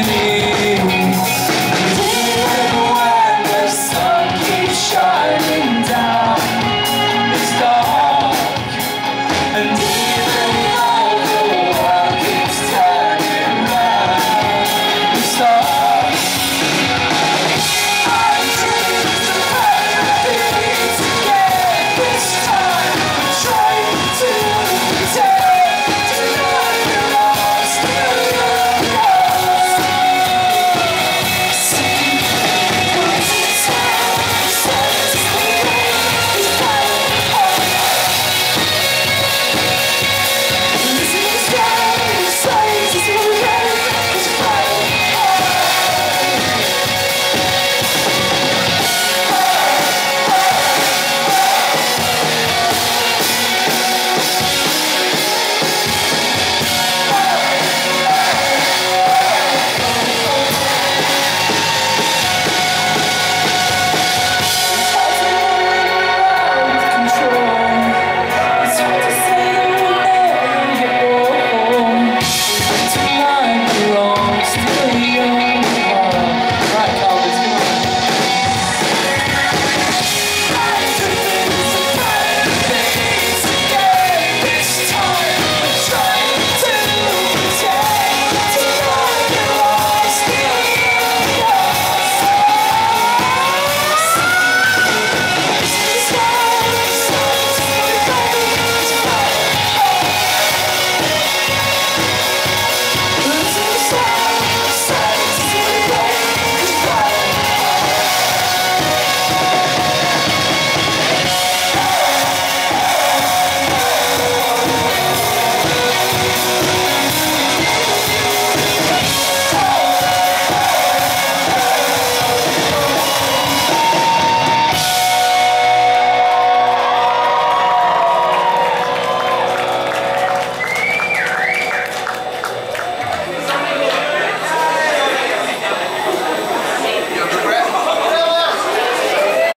me.